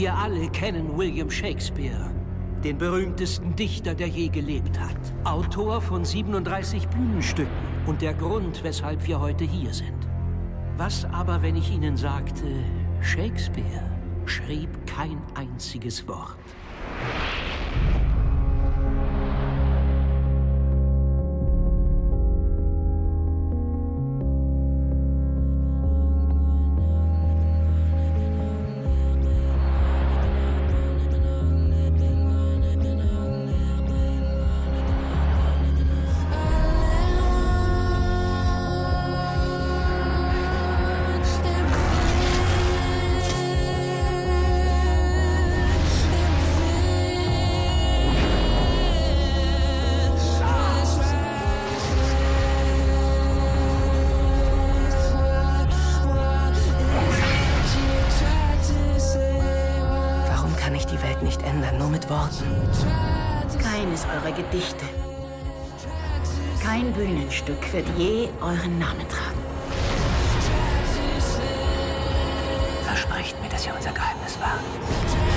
Wir alle kennen William Shakespeare, den berühmtesten Dichter, der je gelebt hat. Autor von 37 Bühnenstücken und der Grund, weshalb wir heute hier sind. Was aber, wenn ich Ihnen sagte, Shakespeare schrieb kein einziges Wort? Kann ich die Welt nicht ändern, nur mit Worten? Keines eurer Gedichte, kein Bühnenstück wird je euren Namen tragen. Versprecht mir, dass ihr unser Geheimnis wahrt.